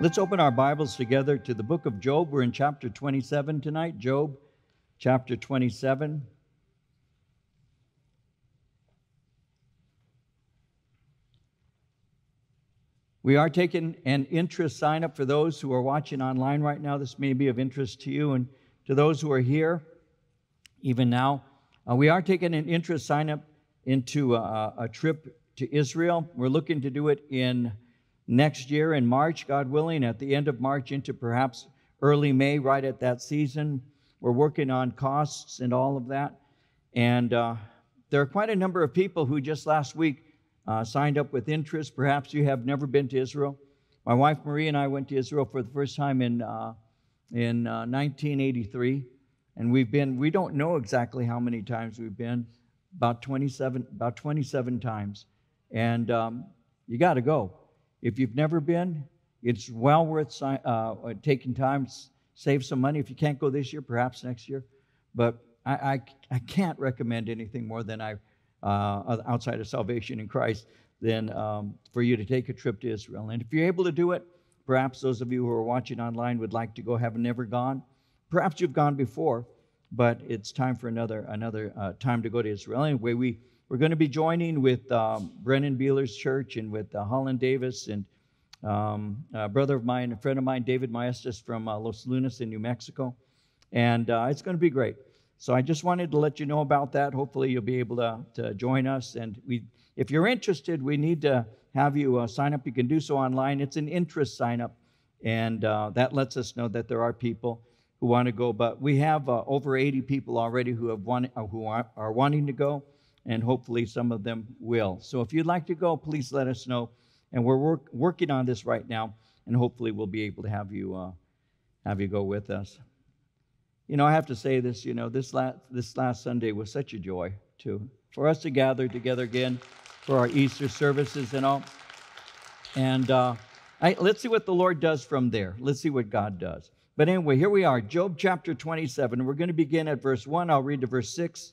Let's open our Bibles together to the book of Job. We're in chapter 27 tonight. Job chapter 27. We are taking an interest sign up for those who are watching online right now. This may be of interest to you and to those who are here even now. Uh, we are taking an interest sign up into a, a trip to Israel. We're looking to do it in next year in March, God willing, at the end of March into perhaps early May, right at that season. We're working on costs and all of that. And uh, there are quite a number of people who just last week uh, signed up with interest. Perhaps you have never been to Israel. My wife Marie and I went to Israel for the first time in, uh, in 1983. Uh, and we've been, we don't know exactly how many times we've been, about 27, about 27 times. And um, you got to go. If you've never been, it's well worth uh, uh, taking time, save some money. If you can't go this year, perhaps next year. But I, I, I can't recommend anything more than I, uh, outside of salvation in Christ, than um, for you to take a trip to Israel. And if you're able to do it, perhaps those of you who are watching online would like to go, have never gone. Perhaps you've gone before, but it's time for another another uh, time to go to Israel. Anyway, we we're going to be joining with um, Brennan Beeler's church and with uh, Holland Davis and um, a brother of mine, a friend of mine, David Maestas from uh, Los Lunas in New Mexico. And uh, it's going to be great. So I just wanted to let you know about that. Hopefully, you'll be able to, to join us. And we, if you're interested, we need to have you uh, sign up. You can do so online. It's an interest sign up, and uh, that lets us know that there are people who want to go. But we have uh, over 80 people already who have uh, who are, are wanting to go and hopefully some of them will. So if you'd like to go, please let us know. And we're work, working on this right now, and hopefully we'll be able to have you uh, have you go with us. You know, I have to say this. You know, this last this last Sunday was such a joy too for us to gather together again for our Easter services and all. And uh, I, let's see what the Lord does from there. Let's see what God does. But anyway, here we are, Job chapter 27. We're going to begin at verse 1. I'll read to verse 6.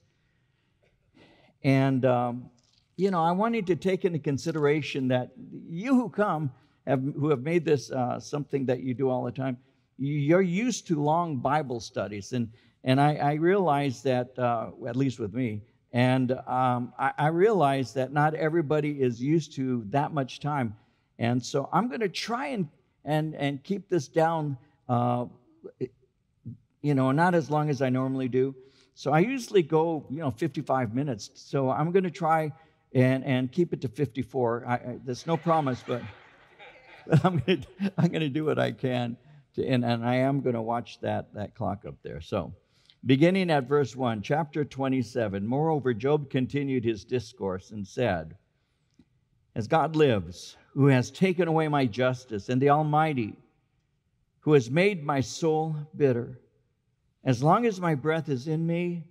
And, um, you know, I wanted to take into consideration that you who come, have, who have made this uh, something that you do all the time, you're used to long Bible studies. And, and I, I realize that, uh, at least with me, and um, I, I realize that not everybody is used to that much time. And so I'm going to try and, and, and keep this down, uh, you know, not as long as I normally do. So I usually go, you know, 55 minutes. So I'm going to try and, and keep it to 54. I, I, there's no promise, but, but I'm going to I'm going to do what I can, to, and, and I am going to watch that that clock up there. So, beginning at verse one, chapter 27. Moreover, Job continued his discourse and said, "As God lives, who has taken away my justice, and the Almighty, who has made my soul bitter." As long as my breath is in me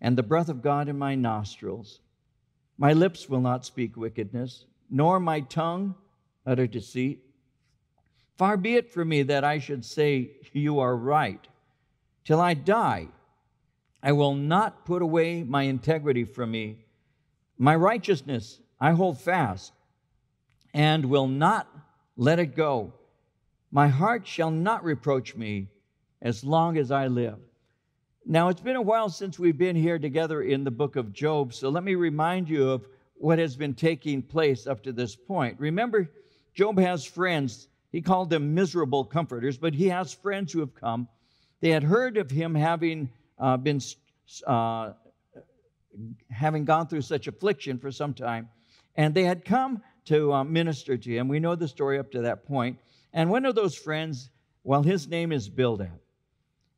and the breath of God in my nostrils, my lips will not speak wickedness, nor my tongue utter deceit. Far be it from me that I should say, You are right. Till I die, I will not put away my integrity from me. My righteousness I hold fast and will not let it go. My heart shall not reproach me as long as I live. Now, it's been a while since we've been here together in the book of Job, so let me remind you of what has been taking place up to this point. Remember, Job has friends. He called them miserable comforters, but he has friends who have come. They had heard of him having uh, been uh, having gone through such affliction for some time, and they had come to uh, minister to him. We know the story up to that point. And one of those friends, well, his name is Bildad.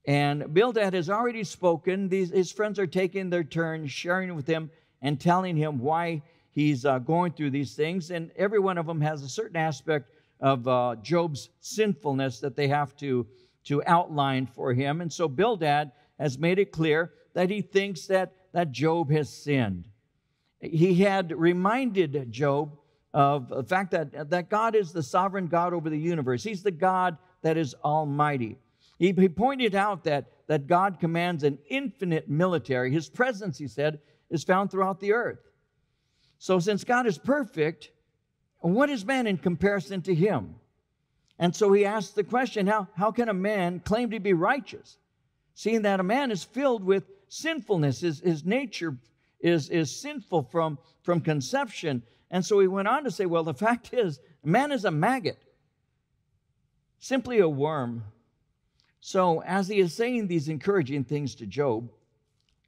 And Bildad has already spoken. These, his friends are taking their turn, sharing with him and telling him why he's uh, going through these things. And every one of them has a certain aspect of uh, Job's sinfulness that they have to, to outline for him. And so Bildad has made it clear that he thinks that, that Job has sinned. He had reminded Job of the fact that, that God is the sovereign God over the universe, He's the God that is almighty. He, he pointed out that, that God commands an infinite military. His presence, he said, is found throughout the earth. So, since God is perfect, what is man in comparison to him? And so he asked the question how, how can a man claim to be righteous, seeing that a man is filled with sinfulness? His, his nature is, is sinful from, from conception. And so he went on to say, well, the fact is, man is a maggot, simply a worm. So as he is saying these encouraging things to Job,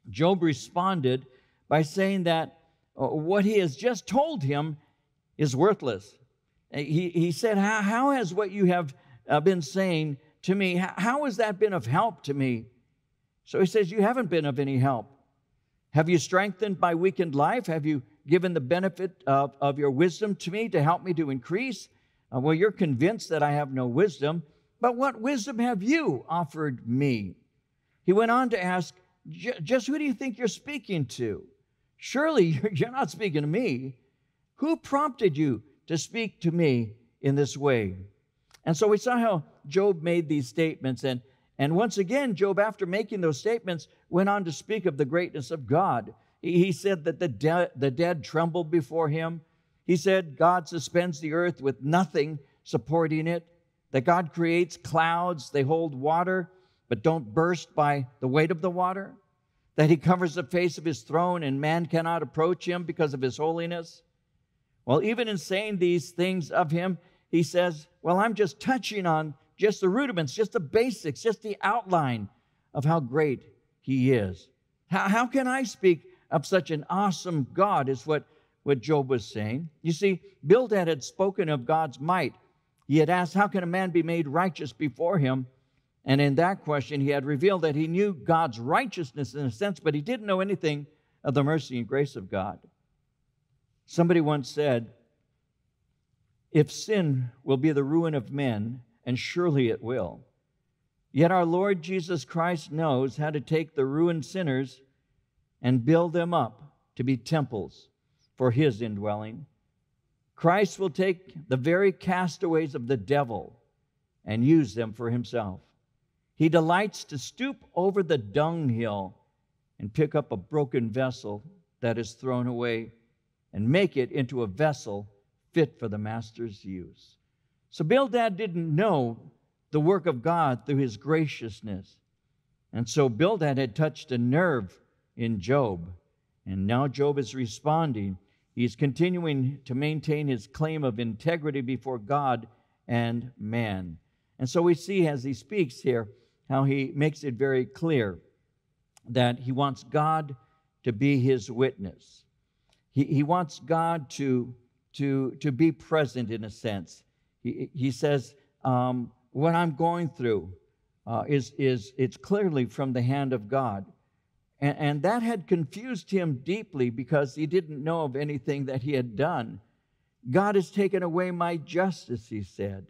Job responded by saying that uh, what he has just told him is worthless. Uh, he, he said, how, how has what you have uh, been saying to me, how has that been of help to me? So he says, You haven't been of any help. Have you strengthened my weakened life? Have you given the benefit of, of your wisdom to me to help me to increase? Uh, well, you're convinced that I have no wisdom, but what wisdom have you offered me? He went on to ask, Just who do you think you're speaking to? Surely you're not speaking to me. Who prompted you to speak to me in this way? And so we saw how Job made these statements. And, and once again, Job, after making those statements, went on to speak of the greatness of God. He, said that the, de- the dead trembled before him. He said God suspends the earth with nothing supporting it, that God creates clouds, they hold water, but don't burst by the weight of the water that he covers the face of his throne and man cannot approach him because of his holiness? Well, even in saying these things of him, he says, Well, I'm just touching on just the rudiments, just the basics, just the outline of how great he is. How, how can I speak of such an awesome God, is what, what Job was saying. You see, Bildad had spoken of God's might. He had asked, How can a man be made righteous before him? And in that question, he had revealed that he knew God's righteousness in a sense, but he didn't know anything of the mercy and grace of God. Somebody once said, If sin will be the ruin of men, and surely it will, yet our Lord Jesus Christ knows how to take the ruined sinners and build them up to be temples for his indwelling. Christ will take the very castaways of the devil and use them for himself. He delights to stoop over the dunghill and pick up a broken vessel that is thrown away and make it into a vessel fit for the master's use. So Bildad didn't know the work of God through his graciousness. And so Bildad had touched a nerve in Job. And now Job is responding. He's continuing to maintain his claim of integrity before God and man. And so we see as he speaks here how he makes it very clear that he wants God to be his witness. He, he wants God to, to, to be present in a sense. He, he says, um, What I'm going through uh, is, is it's clearly from the hand of God. And, and that had confused him deeply because he didn't know of anything that he had done. God has taken away my justice, he said.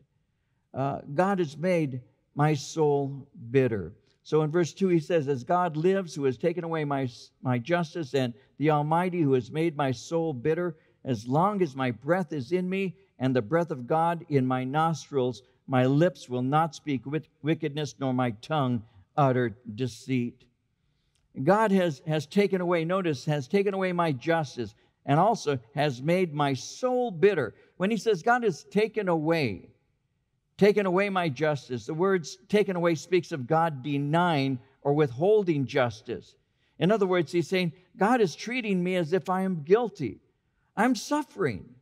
Uh, God has made my soul bitter. So in verse 2, he says, As God lives, who has taken away my, my justice, and the Almighty, who has made my soul bitter, as long as my breath is in me and the breath of God in my nostrils, my lips will not speak with wickedness, nor my tongue utter deceit. God has, has taken away, notice, has taken away my justice and also has made my soul bitter. When he says God has taken away, taken away my justice. The words taken away speaks of God denying or withholding justice. In other words, he's saying, God is treating me as if I am guilty. I'm suffering,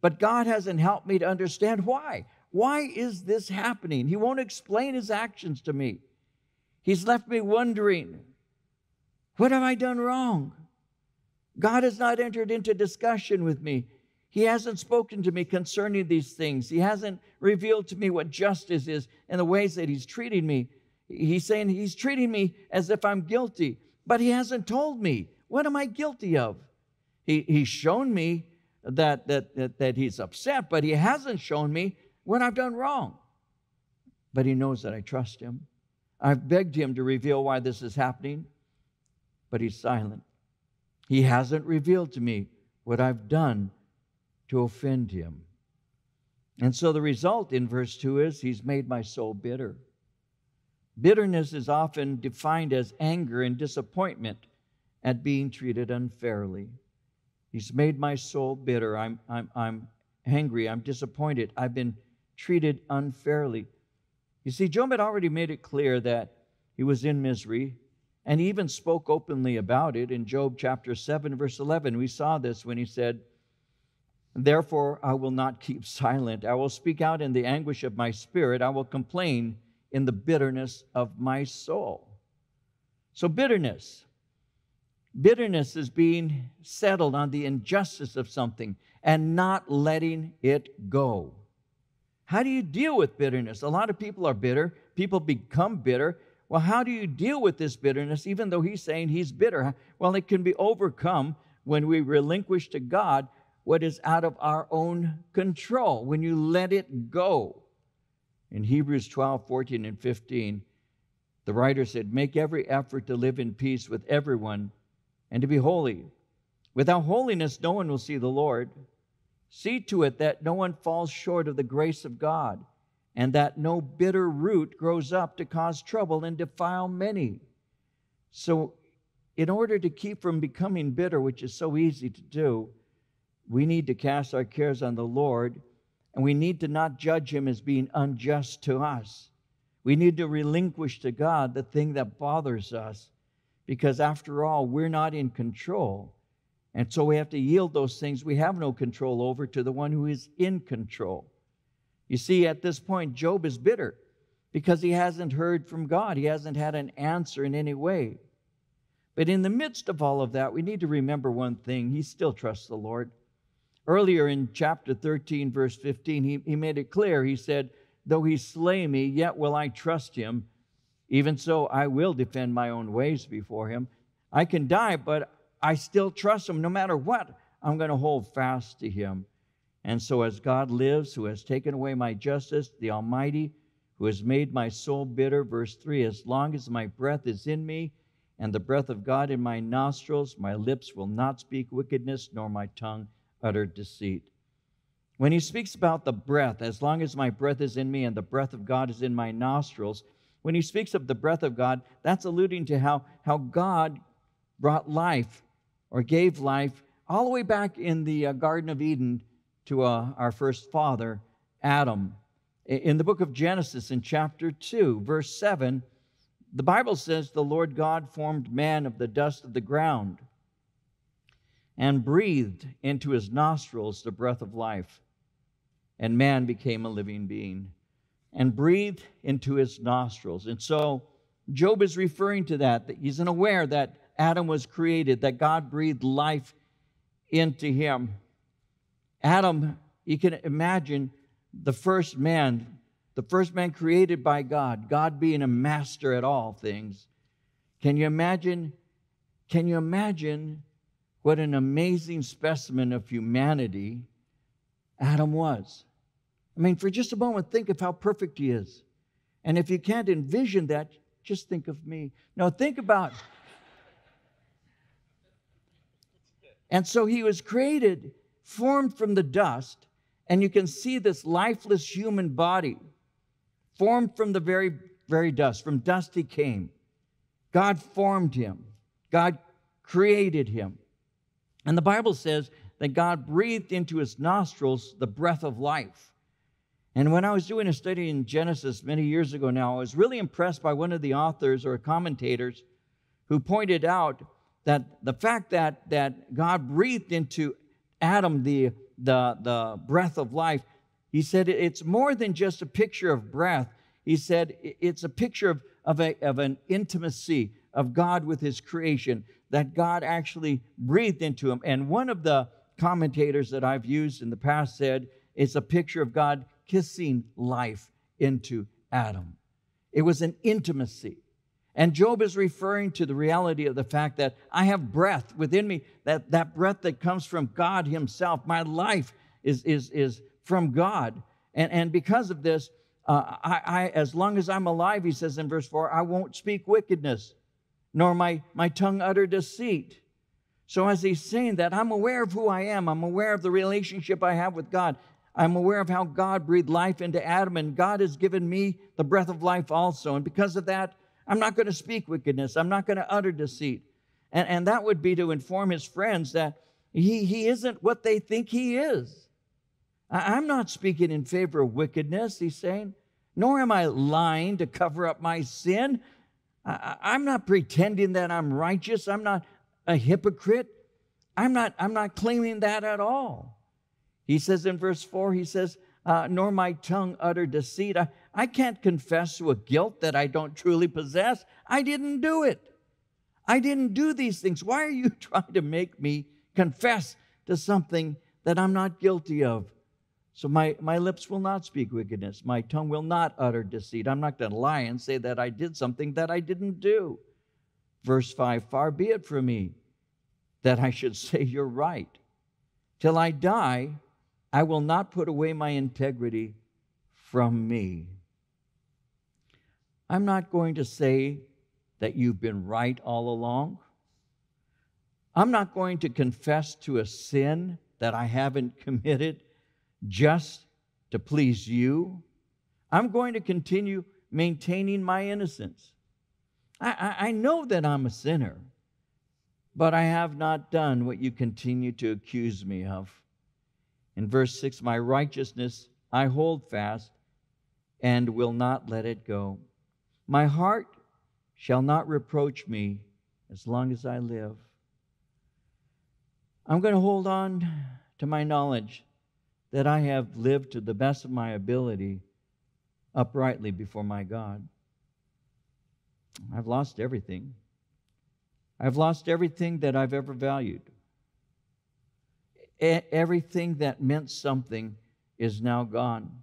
but God hasn't helped me to understand why. Why is this happening? He won't explain his actions to me. He's left me wondering, what have I done wrong? God has not entered into discussion with me. He hasn't spoken to me concerning these things. He hasn't revealed to me what justice is and the ways that He's treating me. He's saying He's treating me as if I'm guilty, but He hasn't told me what am I guilty of. He, he's shown me that, that, that, that He's upset, but He hasn't shown me what I've done wrong. But He knows that I trust Him. I've begged Him to reveal why this is happening, but He's silent. He hasn't revealed to me what I've done to offend him. And so the result in verse 2 is He's made my soul bitter. Bitterness is often defined as anger and disappointment at being treated unfairly. He's made my soul bitter. I'm, I'm, I'm angry. I'm disappointed. I've been treated unfairly. You see, Job had already made it clear that he was in misery, and he even spoke openly about it in Job chapter 7, verse 11. We saw this when he said, Therefore, I will not keep silent. I will speak out in the anguish of my spirit. I will complain in the bitterness of my soul. So, bitterness. Bitterness is being settled on the injustice of something and not letting it go. How do you deal with bitterness? A lot of people are bitter. People become bitter. Well, how do you deal with this bitterness, even though he's saying he's bitter? Well, it can be overcome when we relinquish to God what is out of our own control, when you let it go. In Hebrews 12, 14, and 15, the writer said, Make every effort to live in peace with everyone and to be holy. Without holiness, no one will see the Lord. See to it that no one falls short of the grace of God, and that no bitter root grows up to cause trouble and defile many. So, in order to keep from becoming bitter, which is so easy to do, we need to cast our cares on the Lord, and we need to not judge Him as being unjust to us. We need to relinquish to God the thing that bothers us, because after all, we're not in control. And so we have to yield those things we have no control over to the one who is in control. You see, at this point, Job is bitter because he hasn't heard from God, he hasn't had an answer in any way. But in the midst of all of that, we need to remember one thing he still trusts the Lord. Earlier in chapter 13, verse 15, he, he made it clear. He said, Though he slay me, yet will I trust him. Even so, I will defend my own ways before him. I can die, but I still trust him no matter what. I'm going to hold fast to him. And so, as God lives, who has taken away my justice, the Almighty, who has made my soul bitter, verse 3 as long as my breath is in me and the breath of God in my nostrils, my lips will not speak wickedness, nor my tongue utter deceit. When he speaks about the breath, as long as my breath is in me and the breath of God is in my nostrils, when he speaks of the breath of God, that's alluding to how, how God brought life or gave life all the way back in the uh, Garden of Eden to uh, our first father, Adam. In the book of Genesis, in chapter 2, verse 7, the Bible says, The Lord God formed man of the dust of the ground and breathed into his nostrils the breath of life, and man became a living being and breathed into his nostrils. And so Job is referring to that, that he's unaware that Adam was created, that God breathed life into him. Adam, you can imagine the first man, the first man created by God, God being a master at all things. Can you imagine? Can you imagine what an amazing specimen of humanity Adam was? I mean, for just a moment, think of how perfect he is. And if you can't envision that, just think of me. Now, think about And so he was created, formed from the dust, and you can see this lifeless human body formed from the very, very dust. From dust he came. God formed him, God created him. And the Bible says that God breathed into his nostrils the breath of life. And when I was doing a study in Genesis many years ago now, I was really impressed by one of the authors or commentators who pointed out that the fact that, that God breathed into Adam the, the, the breath of life, he said it's more than just a picture of breath. He said it's a picture of, of, a, of an intimacy of God with his creation, that God actually breathed into him. And one of the commentators that I've used in the past said it's a picture of God kissing life into Adam. It was an intimacy. And Job is referring to the reality of the fact that I have breath within me, that, that breath that comes from God Himself. My life is, is, is from God. And, and because of this, uh, I, I, as long as I'm alive, he says in verse 4, I won't speak wickedness, nor my, my tongue utter deceit. So, as he's saying that, I'm aware of who I am. I'm aware of the relationship I have with God. I'm aware of how God breathed life into Adam, and God has given me the breath of life also. And because of that, I'm not going to speak wickedness. I'm not going to utter deceit. And, and that would be to inform his friends that he, he isn't what they think he is. I'm not speaking in favor of wickedness, he's saying, nor am I lying to cover up my sin. I'm not pretending that I'm righteous. I'm not a hypocrite. I'm not, I'm not claiming that at all. He says in verse 4, he says, uh, nor my tongue utter deceit. I, I can't confess to a guilt that I don't truly possess. I didn't do it. I didn't do these things. Why are you trying to make me confess to something that I'm not guilty of? So my, my lips will not speak wickedness. My tongue will not utter deceit. I'm not going to lie and say that I did something that I didn't do. Verse 5 Far be it from me that I should say you're right. Till I die, I will not put away my integrity from me. I'm not going to say that you've been right all along. I'm not going to confess to a sin that I haven't committed just to please you. I'm going to continue maintaining my innocence. I, I, I, know that I'm a sinner, but I have not done what you continue to accuse me of. In verse 6, my righteousness I hold fast and will not let it go. My heart shall not reproach me as long as I live. I'm going to hold on to my knowledge that I have lived to the best of my ability uprightly before my God. I've lost everything. I've lost everything that I've ever valued. E- everything that meant something is now gone.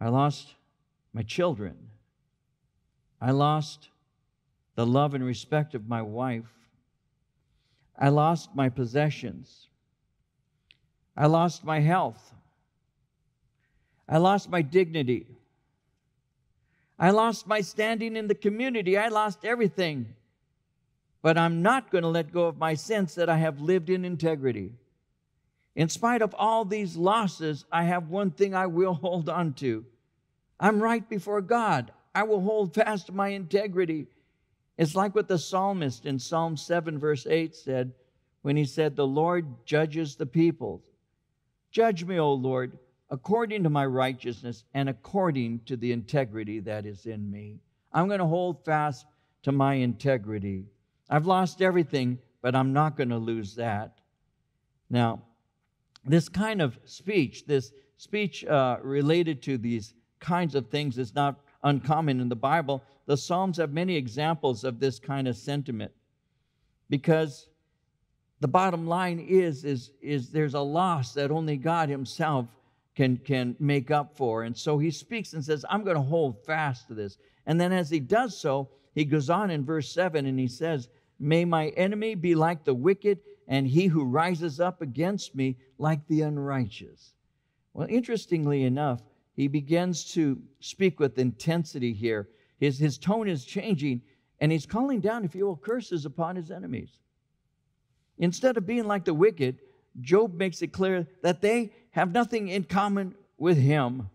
I lost my children. I lost the love and respect of my wife. I lost my possessions. I lost my health. I lost my dignity. I lost my standing in the community. I lost everything. But I'm not going to let go of my sense that I have lived in integrity. In spite of all these losses, I have one thing I will hold on to. I'm right before God. I will hold fast to my integrity. It's like what the psalmist in Psalm 7, verse 8 said when he said, The Lord judges the peoples. Judge me, O Lord, according to my righteousness and according to the integrity that is in me. I'm going to hold fast to my integrity. I've lost everything, but I'm not going to lose that. Now, this kind of speech, this speech uh, related to these kinds of things, is not uncommon in the Bible. The Psalms have many examples of this kind of sentiment because the bottom line is, is, is there's a loss that only God Himself can, can make up for. And so he speaks and says, I'm going to hold fast to this. And then as he does so, he goes on in verse 7 and he says, May my enemy be like the wicked, and he who rises up against me like the unrighteous. Well, interestingly enough, he begins to speak with intensity here. His, his tone is changing, and he's calling down, if you will, curses upon his enemies. Instead of being like the wicked, Job makes it clear that they have nothing in common with him.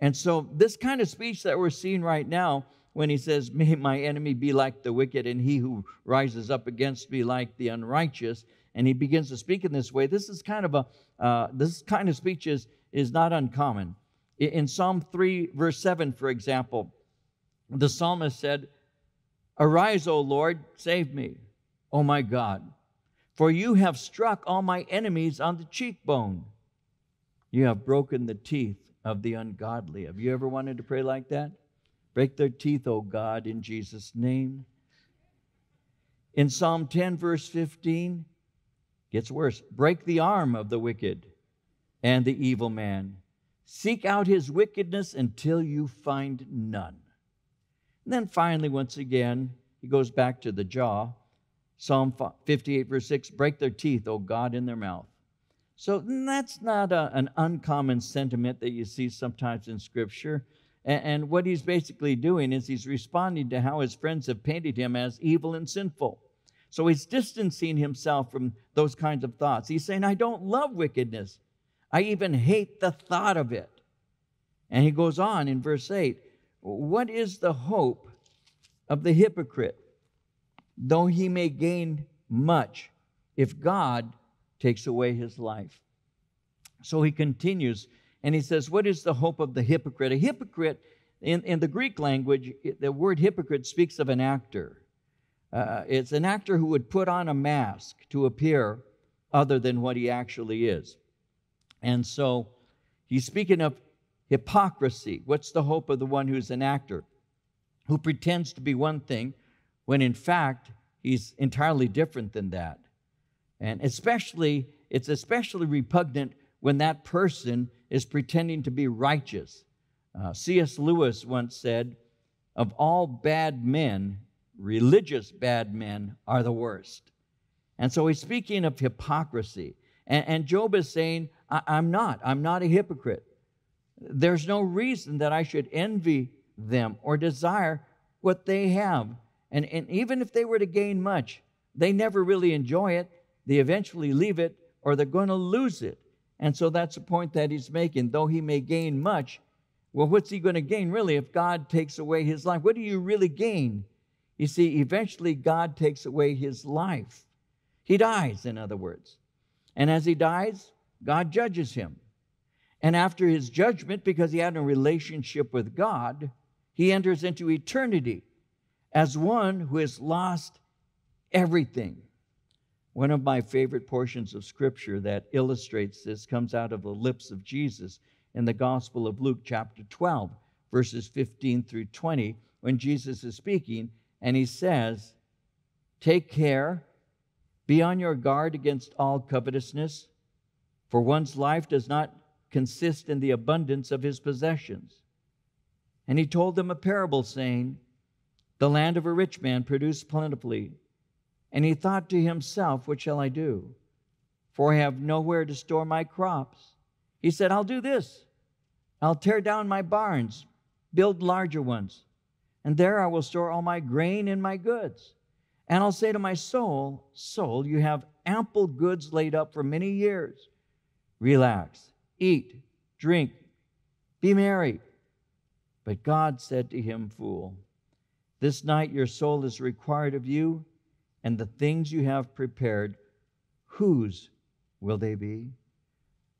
And so, this kind of speech that we're seeing right now, when he says, May my enemy be like the wicked, and he who rises up against me like the unrighteous, and he begins to speak in this way, this is kind of a, uh, this kind of speech is, is not uncommon. In Psalm 3, verse 7, for example, the psalmist said, Arise, O Lord, save me, O my God. For you have struck all my enemies on the cheekbone. You have broken the teeth of the ungodly. Have you ever wanted to pray like that? Break their teeth, O God, in Jesus' name. In Psalm 10, verse 15, gets worse. Break the arm of the wicked and the evil man. Seek out his wickedness until you find none. And then finally, once again, he goes back to the jaw. Psalm 58, verse 6 break their teeth, O God, in their mouth. So that's not a, an uncommon sentiment that you see sometimes in Scripture. And, and what he's basically doing is he's responding to how his friends have painted him as evil and sinful. So he's distancing himself from those kinds of thoughts. He's saying, I don't love wickedness. I even hate the thought of it. And he goes on in verse 8 What is the hope of the hypocrite? though he may gain much if God takes away his life. So he continues and he says, What is the hope of the hypocrite? A hypocrite, in, in the Greek language, the word hypocrite speaks of an actor. Uh, it's an actor who would put on a mask to appear other than what he actually is. And so he's speaking of hypocrisy. What's the hope of the one who's an actor? Who pretends to be one thing when in fact he's entirely different than that. And especially, it's especially repugnant when that person is pretending to be righteous. Uh, C.S. Lewis once said, Of all bad men, religious bad men are the worst. And so he's speaking of hypocrisy. And, and Job is saying, I'm not. I'm not a hypocrite. There's no reason that I should envy them or desire what they have. And, and even if they were to gain much, they never really enjoy it. They eventually leave it or they're going to lose it. And so that's the point that he's making. Though he may gain much, well, what's he going to gain really if God takes away his life? What do you really gain? You see, eventually God takes away his life. He dies, in other words. And as he dies, God judges him. And after his judgment, because he had a relationship with God, he enters into eternity as one who has lost everything. One of my favorite portions of scripture that illustrates this comes out of the lips of Jesus in the Gospel of Luke, chapter 12, verses 15 through 20, when Jesus is speaking and he says, Take care, be on your guard against all covetousness, for one's life does not consist in the abundance of his possessions. And he told them a parable, saying, The land of a rich man produced plentifully. And he thought to himself, What shall I do? For I have nowhere to store my crops. He said, I'll do this. I'll tear down my barns, build larger ones, and there I will store all my grain and my goods. And I'll say to my soul, Soul, you have ample goods laid up for many years. Relax, eat, drink, be merry. But God said to him, Fool, this night your soul is required of you and the things you have prepared, whose will they be?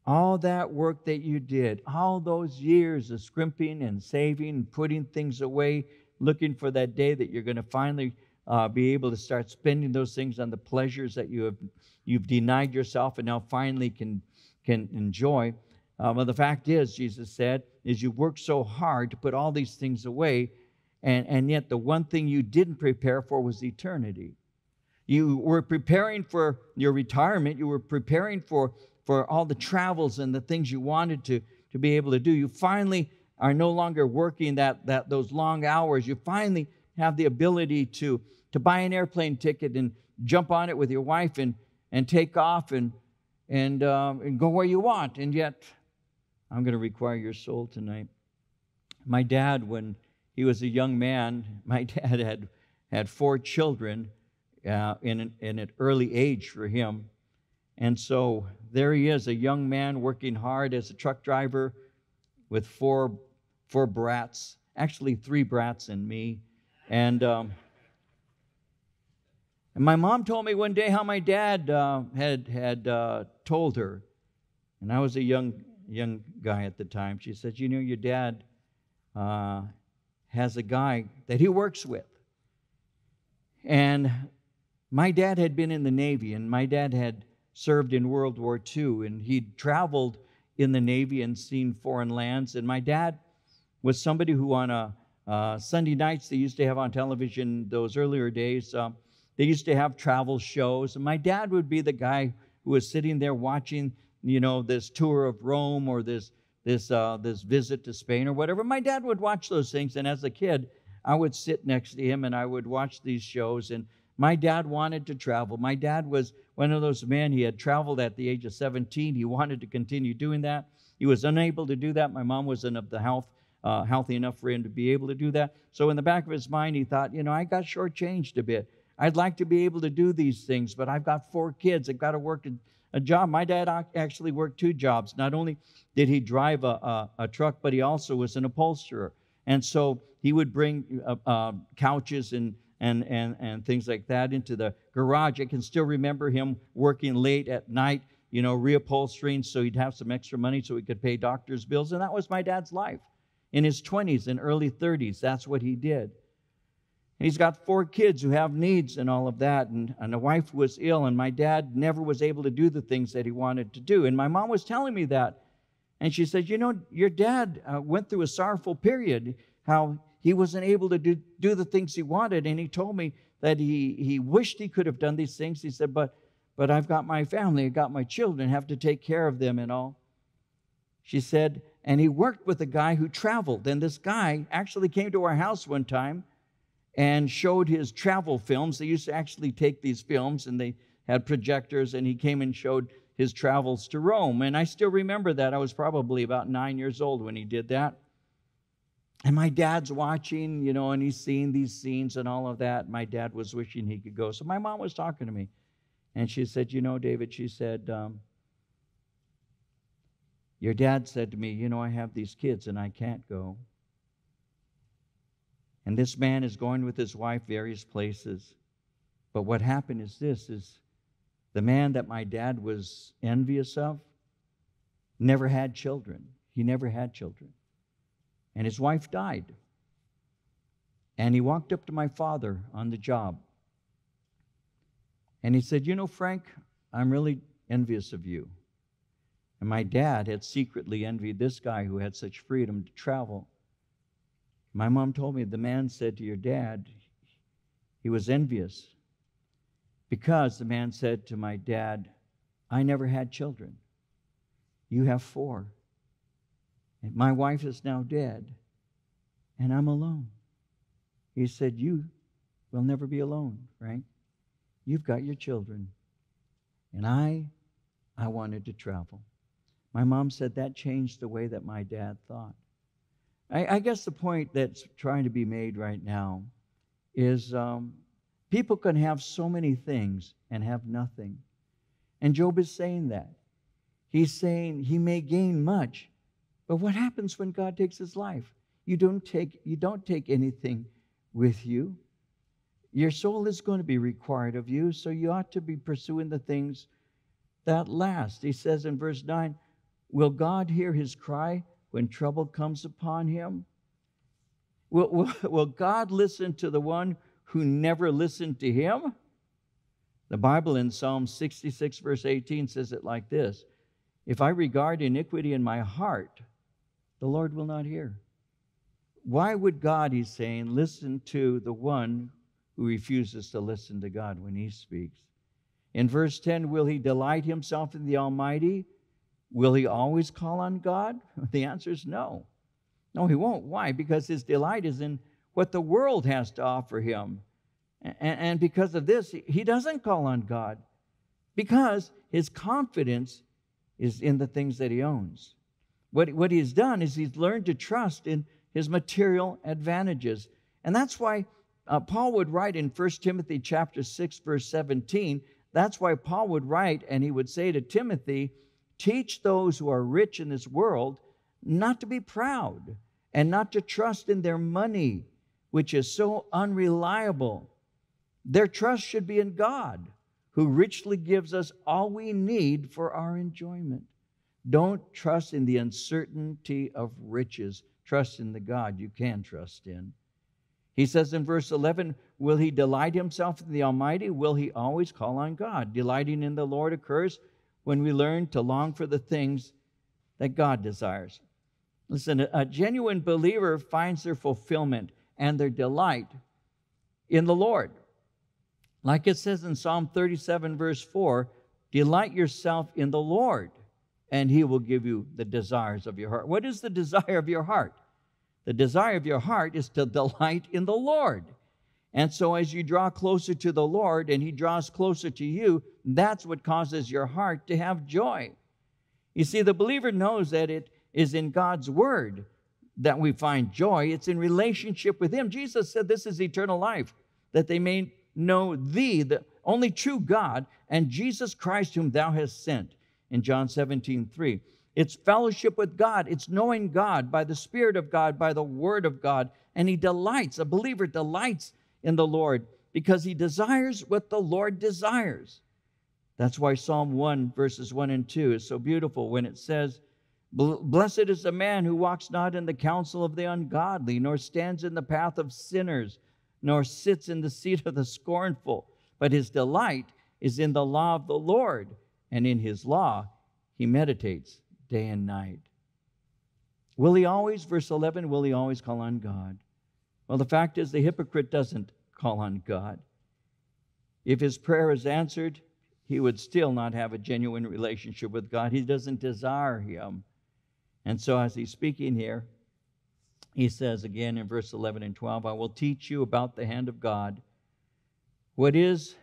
All that work that you did, all those years of scrimping and saving and putting things away, looking for that day that you're going to finally uh, be able to start spending those things on the pleasures that you have you've denied yourself and now finally can can enjoy. Uh, well, the fact is, Jesus said, is you worked so hard to put all these things away, and, and yet the one thing you didn't prepare for was eternity. You were preparing for your retirement. You were preparing for, for all the travels and the things you wanted to, to be able to do. You finally are no longer working that, that those long hours. You finally have the ability to, to buy an airplane ticket and jump on it with your wife and, and take off and, and, um, and go where you want. And yet, I'm going to require your soul tonight. My dad, when he was a young man, my dad had, had four children uh, in, an, in an early age for him. And so there he is, a young man working hard as a truck driver with four, four brats, actually three brats and me. And, um, and my mom told me one day how my dad uh, had, had uh, told her, and I was a young, young guy at the time. She said, You know, your dad uh, has a guy that he works with. And my dad had been in the Navy, and my dad had served in World War II, and he'd traveled in the Navy and seen foreign lands. And my dad was somebody who, on a uh, Sunday nights, they used to have on television those earlier days, um, they used to have travel shows. And my dad would be the guy who was sitting there watching, you know, this tour of Rome or this this uh, this visit to Spain or whatever. My dad would watch those things, and as a kid, I would sit next to him and I would watch these shows and my dad wanted to travel. My dad was one of those men, he had traveled at the age of 17. He wanted to continue doing that. He was unable to do that. My mom wasn't of the health, uh, healthy enough for him to be able to do that. So, in the back of his mind, he thought, you know, I got shortchanged a bit. I'd like to be able to do these things, but I've got four kids. I've got to work a, a job. My dad actually worked two jobs. Not only did he drive a, a, a truck, but he also was an upholsterer. And so he would bring uh, uh, couches and and, and, and things like that into the garage. I can still remember him working late at night you know, reupholstering so he'd have some extra money so he could pay doctor's bills. And that was my dad's life. In his 20s and early 30s, that's what he did. And he's got four kids who have needs and all of that. And, and a wife who was ill, and my dad never was able to do the things that he wanted to do. And my mom was telling me that. And she said, You know, your dad uh, went through a sorrowful period, how he wasn't able to do, do the things he wanted. And he told me that he, he wished he could have done these things. He said, But but I've got my family, I've got my children, have to take care of them and all. She said, and he worked with a guy who traveled. And this guy actually came to our house one time and showed his travel films. They used to actually take these films and they had projectors, and he came and showed his travels to Rome. And I still remember that. I was probably about nine years old when he did that. And my dad's watching, you know, and he's seeing these scenes and all of that. My dad was wishing he could go. So my mom was talking to me. And she said, You know, David, she said, um, Your dad said to me, You know, I have these kids and I can't go. And this man is going with his wife various places. But what happened is this is the man that my dad was envious of never had children. He never had children. And his wife died. And he walked up to my father on the job and he said, You know, Frank, I'm really envious of you. And my dad had secretly envied this guy who had such freedom to travel. My mom told me the man said to your dad, he was envious because the man said to my dad, I never had children. You have four. And my wife is now dead, and I'm alone. He said, You will never be alone, Frank. You've got your children. And I, I wanted to travel. My mom said that changed the way that my dad thought. I, I guess the point that's trying to be made right now is um, people can have so many things and have nothing. And Job is saying that. He's saying he may gain much, but what happens when God takes his life? You don't take, you don't take anything with you. Your soul is going to be required of you, so you ought to be pursuing the things that last. He says in verse 9, Will God hear his cry when trouble comes upon him? Will, will, will God listen to the one who never listened to him? The Bible in Psalm 66, verse 18 says it like this If I regard iniquity in my heart, the Lord will not hear. Why would God, he's saying, listen to the one who refuses to listen to God when he speaks. In verse 10, will he delight himself in the Almighty? Will he always call on God? The answer is no. No, he won't. Why? Because his delight is in what the world has to offer him. And, because of this, he doesn't call on God because his confidence is in the things that he owns. What, what he's done is he's learned to trust in his material advantages. And that's why uh, Paul would write in 1 Timothy chapter 6 verse 17, that's why Paul would write and he would say to Timothy, teach those who are rich in this world not to be proud and not to trust in their money, which is so unreliable. Their trust should be in God, who richly gives us all we need for our enjoyment. Don't trust in the uncertainty of riches. Trust in the God you can trust in. He says in verse 11, Will he delight himself in the Almighty? Will he always call on God? Delighting in the Lord occurs when we learn to long for the things that God desires. Listen, a genuine believer finds their fulfillment and their delight in the Lord. Like it says in Psalm 37, verse 4 Delight yourself in the Lord, and he will give you the desires of your heart. What is the desire of your heart? The desire of your heart is to delight in the Lord. And so, as you draw closer to the Lord and He draws closer to you, that's what causes your heart to have joy. You see, the believer knows that it is in God's Word that we find joy, it's in relationship with Him. Jesus said, This is eternal life, that they may know Thee, the only true God, and Jesus Christ, whom Thou hast sent, in John 17, 3. It's fellowship with God. It's knowing God by the Spirit of God, by the Word of God. And he delights, a believer delights in the Lord because he desires what the Lord desires. That's why Psalm 1, verses 1 and 2 is so beautiful when it says, Blessed is the man who walks not in the counsel of the ungodly, nor stands in the path of sinners, nor sits in the seat of the scornful, but his delight is in the law of the Lord, and in his law he meditates day and night. Will he always, verse 11, will he always call on God? Well, the fact is, the hypocrite doesn't call on God. If his prayer is answered, he would still not have a genuine relationship with God. He doesn't desire him. And so, as he's speaking here, he says again in verse 11 and 12, I will teach you about the hand of God. What is,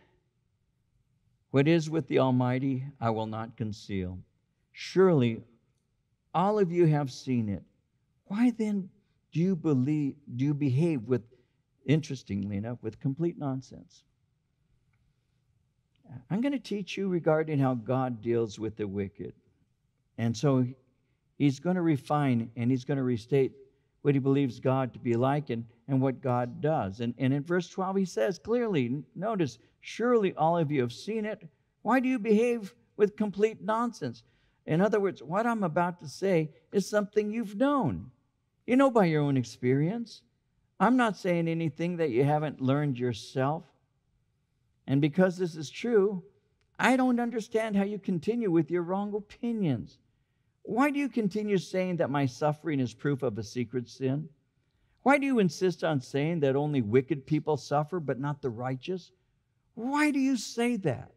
what is with the Almighty, I will not conceal. Surely all of you have seen it. Why then do you believe, do you behave with, interestingly enough, with complete nonsense? I'm going to teach you regarding how God deals with the wicked. And so he's going to refine and he's going to restate what he believes God to be like and, and what God does. And, and in verse 12, he says clearly, notice, surely all of you have seen it. Why do you behave with complete nonsense? In other words, what I'm about to say is something you've known. You know by your own experience. I'm not saying anything that you haven't learned yourself. And because this is true, I don't understand how you continue with your wrong opinions. Why do you continue saying that my suffering is proof of a secret sin? Why do you insist on saying that only wicked people suffer but not the righteous? Why do you say that?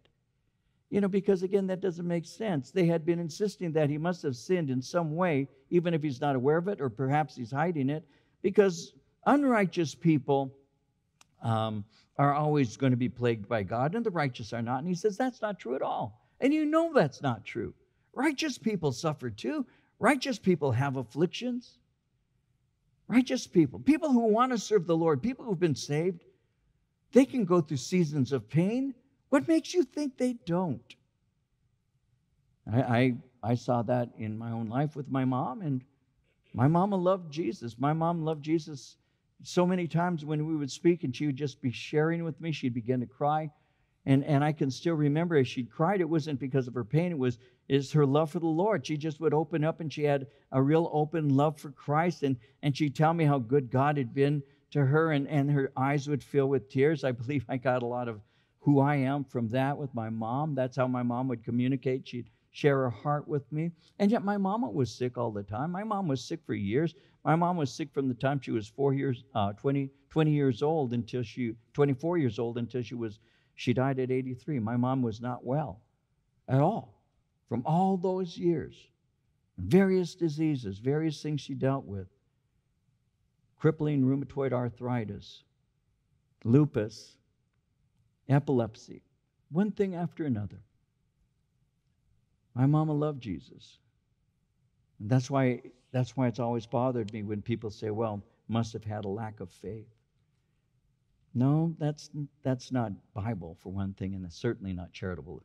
You know, because again, that doesn't make sense. They had been insisting that he must have sinned in some way, even if he's not aware of it, or perhaps he's hiding it, because unrighteous people um, are always going to be plagued by God, and the righteous are not. And he says that's not true at all. And you know that's not true. Righteous people suffer too. Righteous people have afflictions. Righteous people, people who want to serve the Lord, people who've been saved, they can go through seasons of pain. What makes you think they don't? I, I, I saw that in my own life with my mom, and my mama loved Jesus. My mom loved Jesus so many times when we would speak and she would just be sharing with me, she'd begin to cry. And, and I can still remember as she cried, it wasn't because of her pain, it was is her love for the Lord. She just would open up and she had a real open love for Christ. And, and she'd tell me how good God had been to her, and, and her eyes would fill with tears. I believe I got a lot of who I am from that with my mom. That's how my mom would communicate. She'd share her heart with me. And yet my mama was sick all the time. My mom was sick for years. My mom was sick from the time she was four years, uh, 20, 20 years old until she, 24 years old until she was she died at 83. My mom was not well at all from all those years. Various diseases, various things she dealt with crippling rheumatoid arthritis, lupus, epilepsy, one thing after another. My mama loved Jesus. And that's why, that's why it's always bothered me when people say, well, must have had a lack of faith. No, that's, that's not Bible, for one thing, and it's certainly not charitable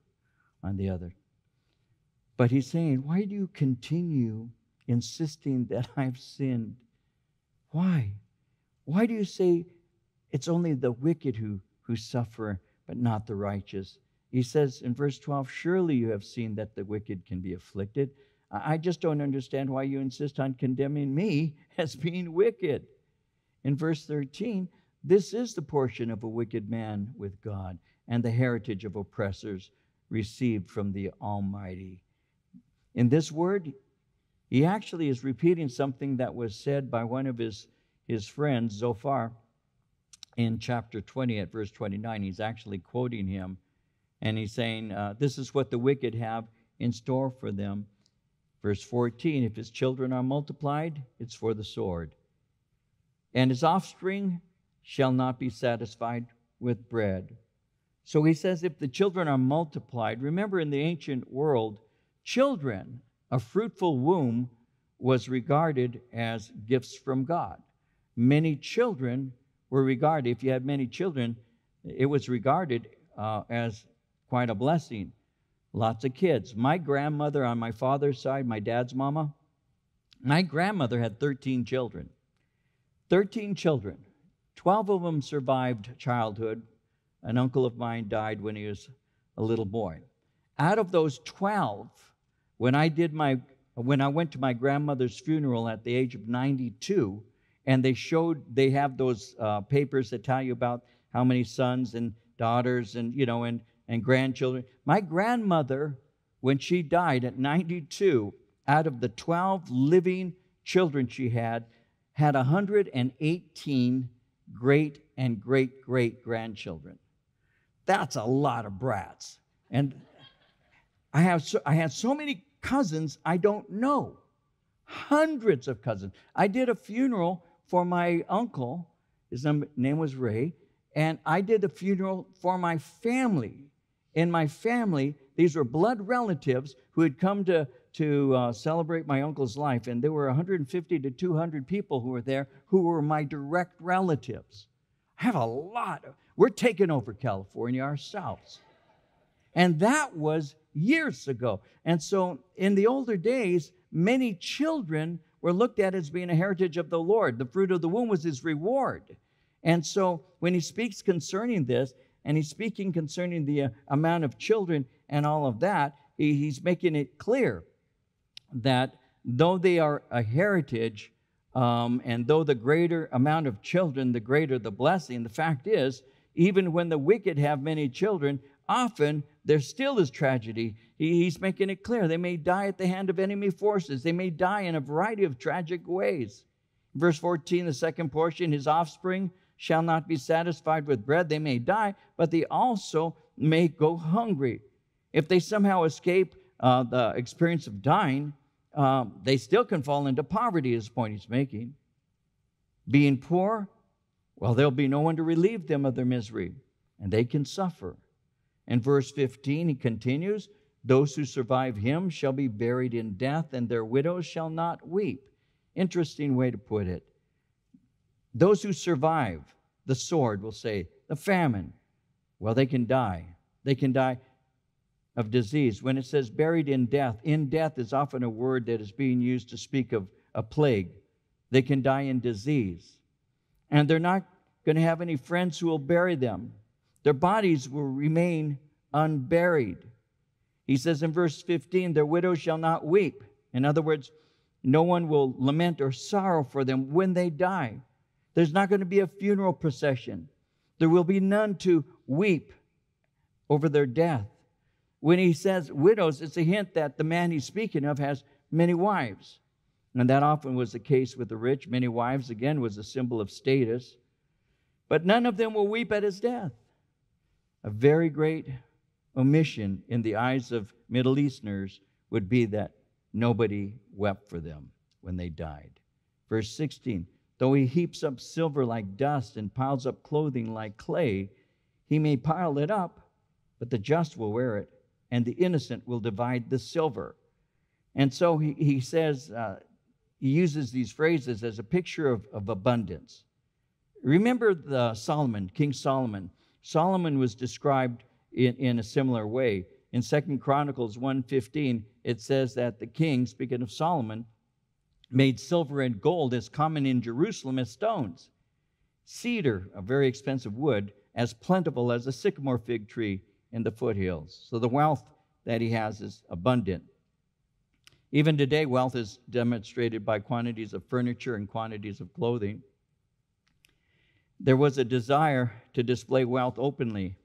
on the other. But he's saying, Why do you continue insisting that I've sinned? Why? Why do you say it's only the wicked who, who suffer, but not the righteous? He says in verse 12, Surely you have seen that the wicked can be afflicted. I just don't understand why you insist on condemning me as being wicked. In verse 13, this is the portion of a wicked man with God and the heritage of oppressors received from the Almighty. In this word, he actually is repeating something that was said by one of his, his friends, Zophar, in chapter 20 at verse 29. He's actually quoting him, and he's saying, uh, This is what the wicked have in store for them. Verse 14 If his children are multiplied, it's for the sword, and his offspring shall not be satisfied with bread. So he says, if the children are multiplied, remember in the ancient world, children, a fruitful womb, was regarded as gifts from God. Many children were regarded, if you had many children, it was regarded uh, as quite a blessing. Lots of kids. My grandmother on my father's side, my dad's mama, my grandmother had 13 children. 13 children. Twelve of them survived childhood. An uncle of mine died when he was a little boy. Out of those 12, when I did my when I went to my grandmother's funeral at the age of 92, and they showed they have those uh, papers that tell you about how many sons and daughters and you know and and grandchildren. My grandmother, when she died at 92, out of the 12 living children she had, had 118 great and great great grandchildren. That's a lot of brats. And I have so, I had so many cousins I don't know. Hundreds of cousins. I did a funeral for my uncle. His name was Ray. And I did a funeral for my family. In my family, these were blood relatives who had come to, to uh, celebrate my uncle's life. And there were 150 to 200 people who were there who were my direct relatives. I have a lot. Of, we're taking over California ourselves. And that was years ago. And so in the older days, many children were looked at as being a heritage of the Lord. The fruit of the womb was his reward. And so when he speaks concerning this, and he's speaking concerning the uh, amount of children and all of that, he, he's making it clear that though they are a heritage, um, and though the greater amount of children, the greater the blessing, the fact is, even when the wicked have many children, often there still is tragedy. He, he's making it clear. They may die at the hand of enemy forces, they may die in a variety of tragic ways. Verse 14, the second portion, his offspring shall not be satisfied with bread. They may die, but they also may go hungry. If they somehow escape uh, the experience of dying, um, they still can fall into poverty, is the point he's making. Being poor, well, there'll be no one to relieve them of their misery, and they can suffer. In verse 15, he continues Those who survive him shall be buried in death, and their widows shall not weep. Interesting way to put it. Those who survive the sword, will say, the famine, well, they can die. They can die of disease. When it says buried in death, in death is often a word that is being used to speak of a plague. They can die in disease. And they're not going to have any friends who will bury them. Their bodies will remain unburied. He says in verse 15, their widows shall not weep. In other words, no one will lament or sorrow for them when they die. There's not going to be a funeral procession. There will be none to weep over their death. When he says widows, it's a hint that the man he's speaking of has many wives. And that often was the case with the rich. Many wives, again, was a symbol of status. But none of them will weep at his death. A very great omission in the eyes of Middle Easterners would be that nobody wept for them when they died. Verse 16 Though he heaps up silver like dust and piles up clothing like clay, he may pile it up, but the just will wear it, and the innocent will divide the silver. And so he, he says, uh, he uses these phrases as a picture of, of abundance. Remember the Solomon, King Solomon. Solomon was described in, in a similar way. In Second Chronicles 1:15, it says that the king, speaking of Solomon, made silver and gold as common in Jerusalem as stones. Cedar, a very expensive wood, as plentiful as a sycamore fig tree in the foothills. So the wealth that he has is abundant. Even today, wealth is demonstrated by quantities of furniture and quantities of clothing. There was a desire to display wealth openly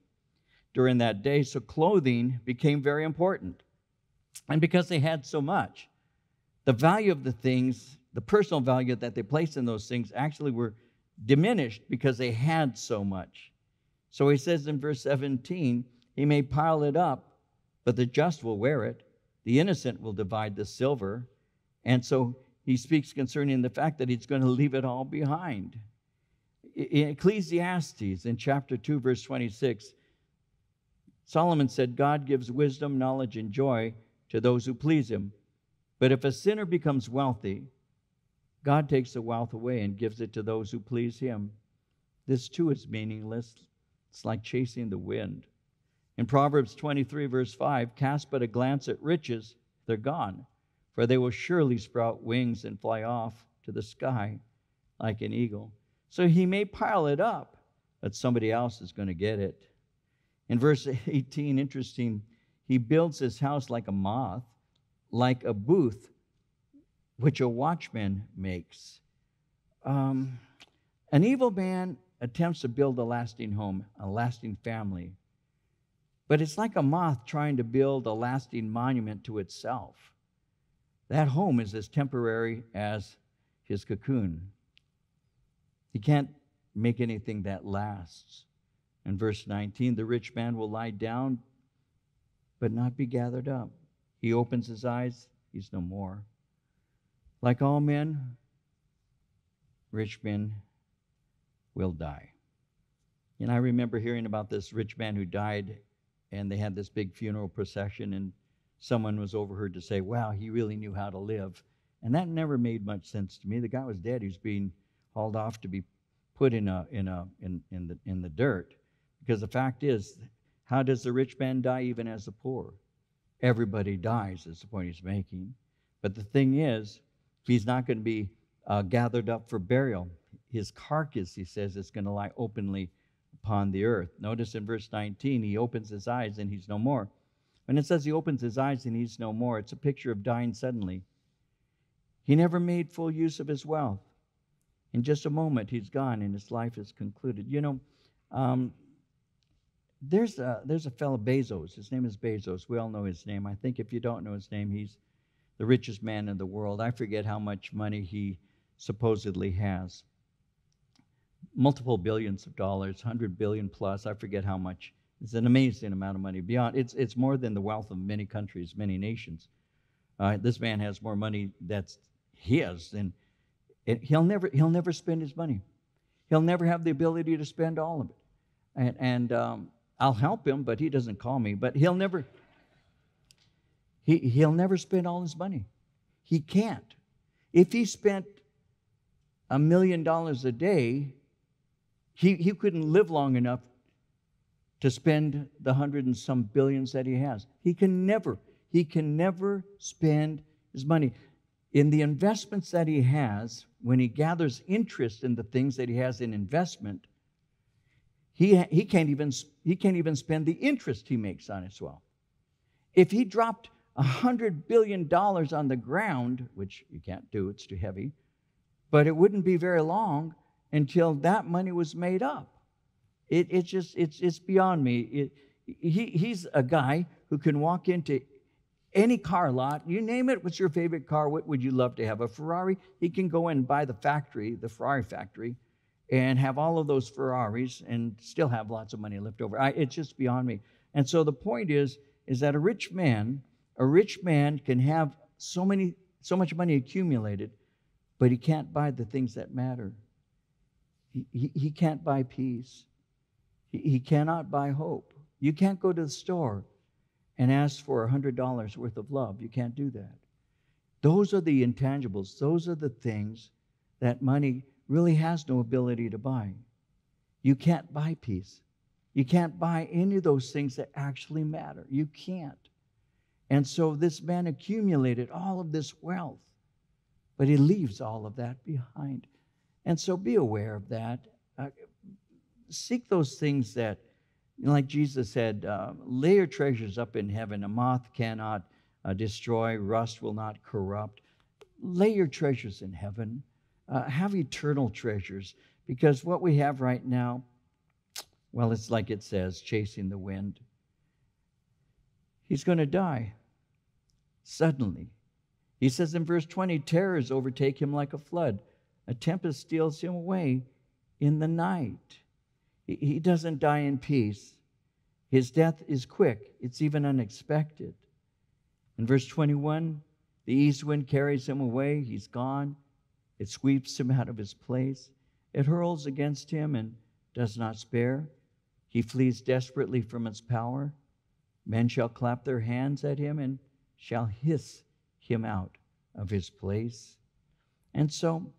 during that day, so clothing became very important. And because they had so much, the value of the things, the personal value that they placed in those things, actually were diminished because they had so much. So he says in verse 17, He may pile it up, but the just will wear it. The innocent will divide the silver. And so he speaks concerning the fact that he's going to leave it all behind. In Ecclesiastes, in chapter 2, verse 26, Solomon said, God gives wisdom, knowledge, and joy to those who please him. But if a sinner becomes wealthy, God takes the wealth away and gives it to those who please Him. This too is meaningless. It's like chasing the wind. In Proverbs 23, verse 5, cast but a glance at riches, they're gone, for they will surely sprout wings and fly off to the sky like an eagle. So he may pile it up, but somebody else is going to get it. In verse 18, interesting, he builds his house like a moth, like a booth which a watchman makes. Um, an evil man attempts to build a lasting home, a lasting family, but it's like a moth trying to build a lasting monument to itself. That home is as temporary as his cocoon. He can't make anything that lasts. In verse 19, the rich man will lie down but not be gathered up. He opens his eyes, he's no more. Like all men, rich men will die. And I remember hearing about this rich man who died, and they had this big funeral procession, and someone was overheard to say, Wow, he really knew how to live. And that never made much sense to me. The guy was dead. He was being hauled off to be put in, a, in, a, in, in, the, in the dirt. Because the fact is, how does the rich man die even as the poor? Everybody dies, is the point he's making. But the thing is, he's not going to be uh, gathered up for burial. His carcass, he says, is going to lie openly upon the earth. Notice in verse 19, he opens his eyes and he's no more. When it says he opens his eyes and he's no more, it's a picture of dying suddenly. He never made full use of his wealth. In just a moment, he's gone and his life is concluded. You know, um, there's a, there's a fellow Bezos. His name is Bezos. We all know his name. I think if you don't know his name, he's the richest man in the world. I forget how much money he supposedly has. Multiple billions of dollars, 100 billion plus. I forget how much. It's an amazing amount of money. Beyond, it's, it's more than the wealth of many countries, many nations. Uh, this man has more money that's his, and it, he'll never he'll never spend his money. He'll never have the ability to spend all of it. And, and um, I'll help him, but he doesn't call me. But he'll never, he, he'll never spend all his money. He can't. If he spent a million dollars a day, he, he couldn't live long enough to spend the hundred and some billions that he has. He can never, he can never spend his money. In the investments that he has, when he gathers interest in the things that he has in investment, he, he, can't even, he can't even spend the interest he makes on his wealth. If he dropped $100 billion on the ground, which you can't do, it's too heavy, but it wouldn't be very long until that money was made up. It, it's just, it's, it's beyond me. It, he, he's a guy who can walk into any car lot, you name it, what's your favorite car? What would you love to have? A Ferrari? He can go and buy the factory, the Ferrari factory, and have all of those Ferraris and still have lots of money left over. I, it's just beyond me. And so the point is, is that a rich man, a rich man can have so many, so much money accumulated, but he can't buy the things that matter. He, he, he can't buy peace. He, he cannot buy hope. You can't go to the store and ask for $100 worth of love. You can't do that. Those are the intangibles. Those are the things that money really has no ability to buy. You can't buy peace. You can't buy any of those things that actually matter. You can't. And so this man accumulated all of this wealth, but he leaves all of that behind. And so be aware of that. Uh, seek those things that, like Jesus said, uh, lay your treasures up in heaven. A moth cannot uh, destroy, rust will not corrupt. Lay your treasures in heaven uh, have eternal treasures because what we have right now, well, it's like it says, chasing the wind. He's going to die suddenly. He says in verse 20, terrors overtake him like a flood. A tempest steals him away in the night. He doesn't die in peace. His death is quick, it's even unexpected. In verse 21, the east wind carries him away, he's gone. It sweeps him out of his place. It hurls against him and does not spare. He flees desperately from its power. Men shall clap their hands at him and shall hiss him out of his place. And so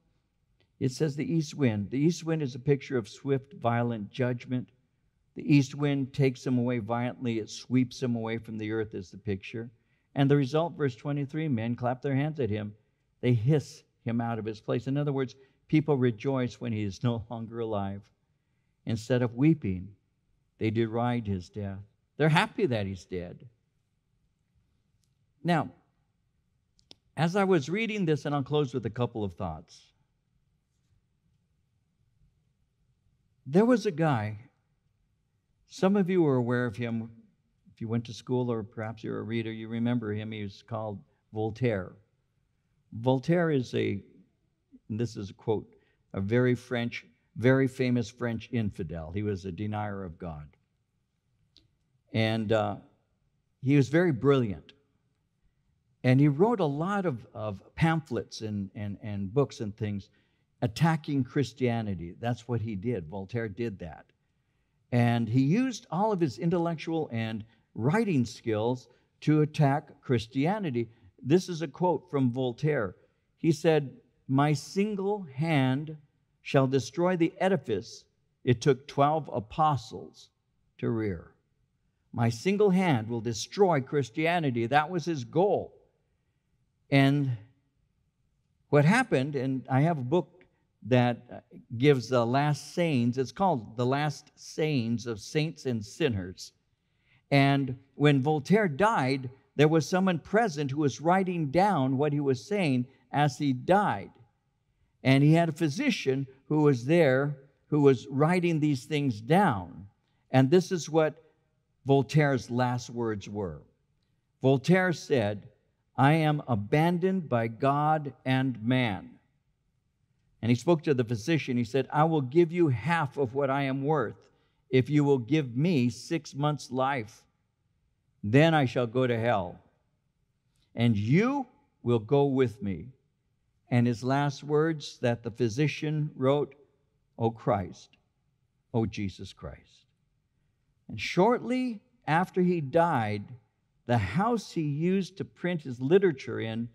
it says the east wind. The east wind is a picture of swift, violent judgment. The east wind takes them away violently, it sweeps them away from the earth, is the picture. And the result, verse 23 men clap their hands at him, they hiss him out of his place. In other words, people rejoice when he is no longer alive. Instead of weeping, they deride his death. They're happy that he's dead. Now, as I was reading this, and I'll close with a couple of thoughts. There was a guy, some of you are aware of him. If you went to school or perhaps you're a reader, you remember him. He was called Voltaire. Voltaire is a, this is a quote, a very French, very famous French infidel. He was a denier of God. And uh, he was very brilliant. And he wrote a lot of, of pamphlets and, and, and books and things attacking Christianity. That's what he did. Voltaire did that. And he used all of his intellectual and writing skills to attack Christianity. This is a quote from Voltaire. He said, My single hand shall destroy the edifice it took 12 apostles to rear. My single hand will destroy Christianity. That was his goal. And what happened, and I have a book that uh, gives the last sayings, it's called The Last Sayings of Saints and Sinners. And when Voltaire died, there was someone present who was writing down what he was saying as he died. And he had a physician who was there who was writing these things down. And this is what Voltaire's last words were. Voltaire said, I am abandoned by God and man. And he spoke to the physician. He said, I will give you half of what I am worth if you will give me six months' life. Then I shall go to hell. And you will go with me. And his last words that the physician wrote, O Christ, O Jesus Christ. And shortly after he died, the house he used to print his literature in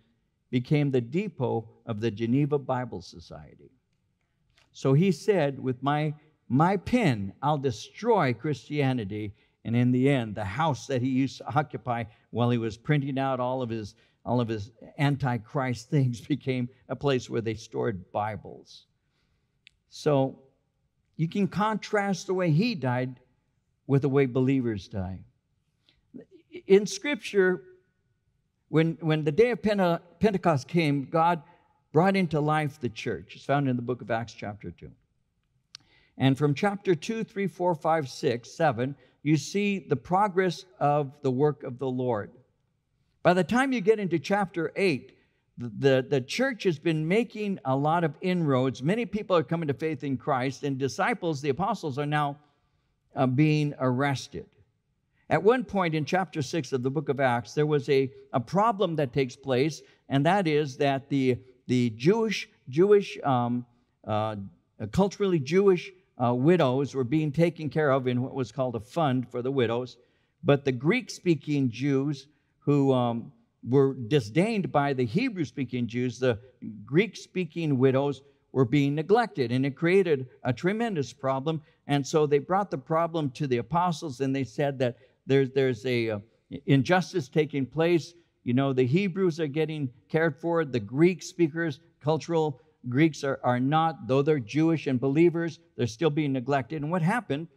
became the depot of the Geneva Bible Society. So he said, With my, my pen, I'll destroy Christianity. And in the end, the house that he used to occupy while he was printing out all of his, all of his antichrist things became a place where they stored Bibles. So you can contrast the way he died with the way believers die in Scripture, when, when the day of Pentecost came, God brought into life the church. It's found in the book of Acts, chapter 2. And from chapter 2, 3, 4, 5, 6, 7, you see the progress of the work of the Lord. By the time you get into chapter 8, the, the church has been making a lot of inroads. Many people are coming to faith in Christ, and disciples, the apostles, are now uh, being arrested. At one point in chapter 6 of the book of Acts, there was a, a problem that takes place, and that is that the, the Jewish, Jewish um, uh, culturally Jewish uh, widows were being taken care of in what was called a fund for the widows, but the Greek speaking Jews who um, were disdained by the Hebrew speaking Jews, the Greek speaking widows, were being neglected, and it created a tremendous problem. And so they brought the problem to the apostles, and they said that there's, there's a uh, injustice taking place. You know, the Hebrews are getting cared for, the Greek speakers, cultural Greeks are, are not, though they're Jewish and believers, they're still being neglected. And what happened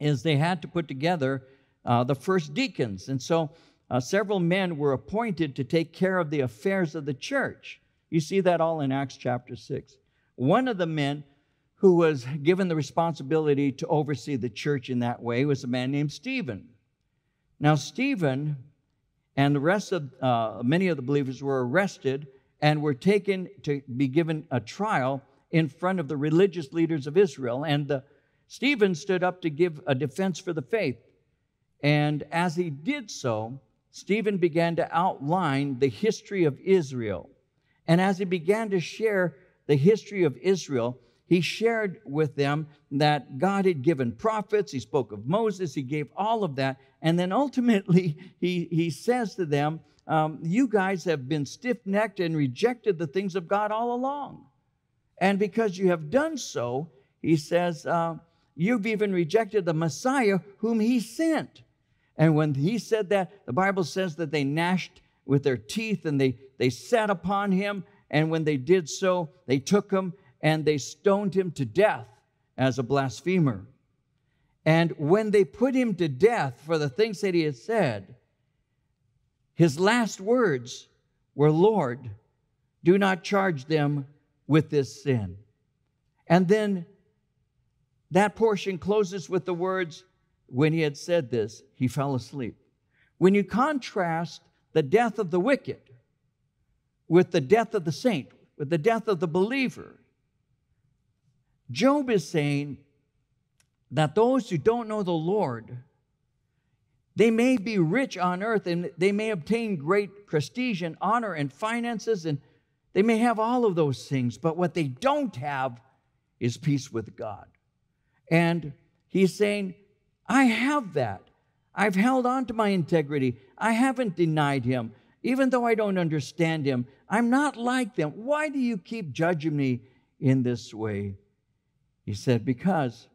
is they had to put together uh, the first deacons. And so uh, several men were appointed to take care of the affairs of the church. You see that all in Acts chapter 6. One of the men who was given the responsibility to oversee the church in that way was a man named Stephen. Now, Stephen and the rest of uh, many of the believers were arrested and were taken to be given a trial in front of the religious leaders of Israel. And the, Stephen stood up to give a defense for the faith. And as he did so, Stephen began to outline the history of Israel. And as he began to share the history of Israel, he shared with them that God had given prophets. He spoke of Moses. He gave all of that. And then ultimately, he, he says to them, um, You guys have been stiff necked and rejected the things of God all along. And because you have done so, he says, uh, You've even rejected the Messiah whom he sent. And when he said that, the Bible says that they gnashed with their teeth and they, they sat upon him. And when they did so, they took him and they stoned him to death as a blasphemer. And when they put him to death for the things that he had said, his last words were, Lord, do not charge them with this sin. And then that portion closes with the words, when he had said this, he fell asleep. When you contrast the death of the wicked with the death of the saint, with the death of the believer, Job is saying that those who don't know the Lord, they may be rich on earth and they may obtain great prestige and honor and finances and they may have all of those things, but what they don't have is peace with God. And he's saying, I have that. I've held on to my integrity. I haven't denied him. Even though I don't understand him, I'm not like them. Why do you keep judging me in this way? He said, Because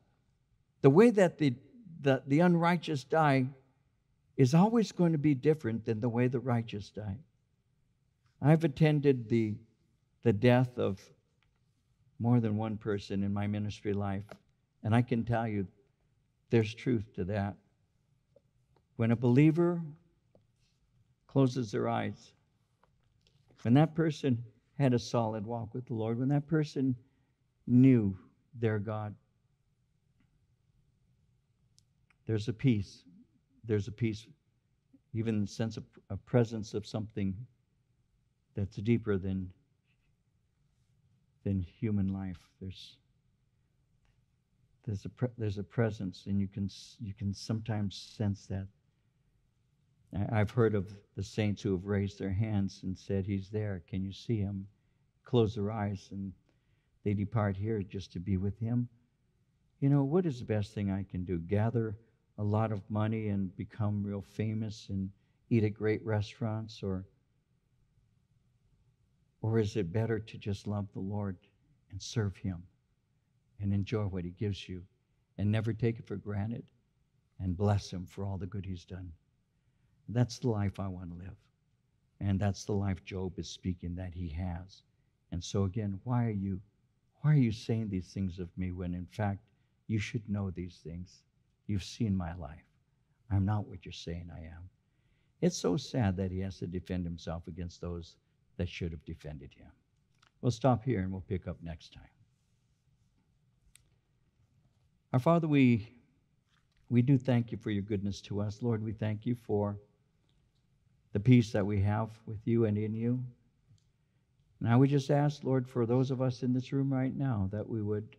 the way that the, the, the unrighteous die is always going to be different than the way the righteous die. I've attended the, the death of more than one person in my ministry life, and I can tell you there's truth to that. When a believer closes their eyes, when that person had a solid walk with the Lord, when that person knew their God, there's a peace. There's a peace, even the sense of a presence of something that's deeper than, than human life. There's, there's, a, pre- there's a presence, and you can, you can sometimes sense that. I've heard of the saints who have raised their hands and said, He's there. Can you see him? Close their eyes, and they depart here just to be with him. You know, what is the best thing I can do? Gather a lot of money and become real famous and eat at great restaurants or or is it better to just love the Lord and serve him and enjoy what he gives you and never take it for granted and bless him for all the good he's done that's the life I want to live and that's the life Job is speaking that he has and so again why are you why are you saying these things of me when in fact you should know these things You've seen my life. I'm not what you're saying I am. It's so sad that he has to defend himself against those that should have defended him. We'll stop here and we'll pick up next time. Our Father, we, we do thank you for your goodness to us. Lord, we thank you for the peace that we have with you and in you. Now we just ask, Lord, for those of us in this room right now, that we would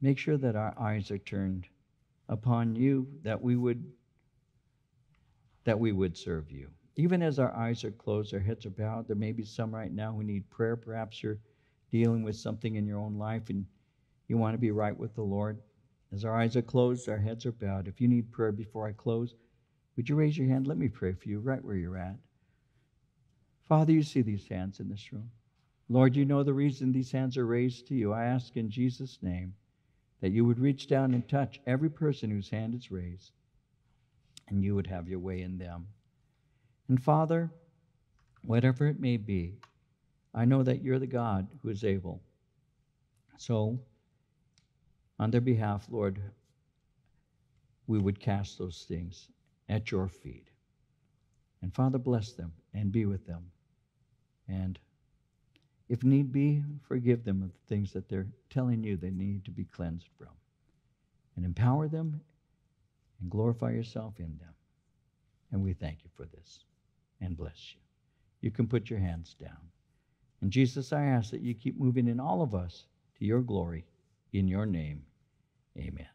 make sure that our eyes are turned upon you that we would that we would serve you. Even as our eyes are closed, our heads are bowed, there may be some right now who need prayer. Perhaps you're dealing with something in your own life and you want to be right with the Lord. As our eyes are closed, our heads are bowed. If you need prayer before I close, would you raise your hand? Let me pray for you right where you're at. Father, you see these hands in this room. Lord, you know the reason these hands are raised to you. I ask in Jesus' name that you would reach down and touch every person whose hand is raised, and you would have your way in them. And Father, whatever it may be, I know that you're the God who is able. So, on their behalf, Lord, we would cast those things at your feet. And Father, bless them and be with them. And if need be, forgive them of the things that they're telling you they need to be cleansed from. And empower them and glorify yourself in them. And we thank you for this and bless you. You can put your hands down. And Jesus, I ask that you keep moving in all of us to your glory. In your name, amen.